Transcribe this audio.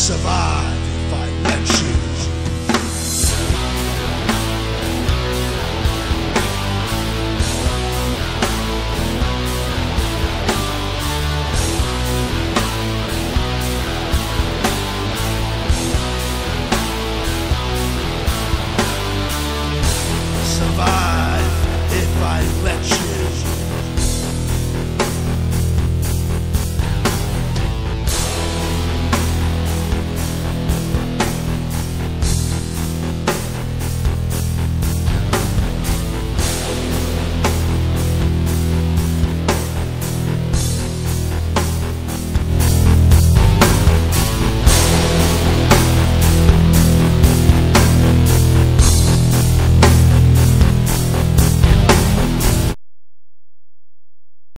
survive if I let you.